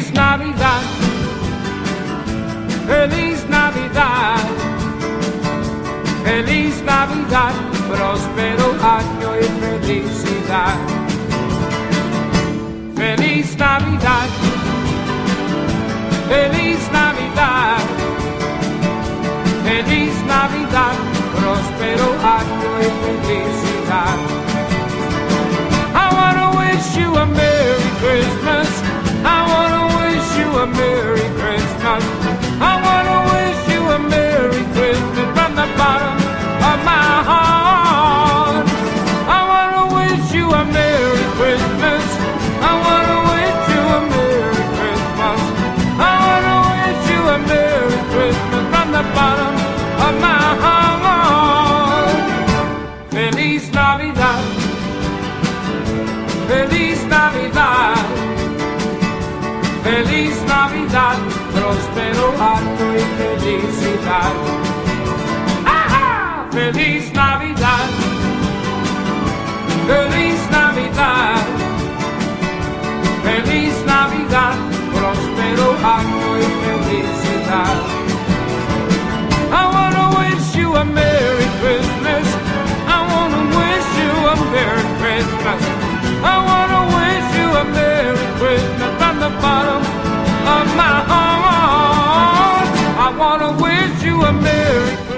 Feliz Navidad. Feliz Navidad. Feliz Navidad. Próspero año y feliz. the bottom of my heart. Feliz Navidad. Feliz Navidad. Feliz Navidad. Prospero acto y felicidad. ¡Ajá! Feliz Navidad. Feliz Navidad. Feliz Navidad. gonna wish you a merry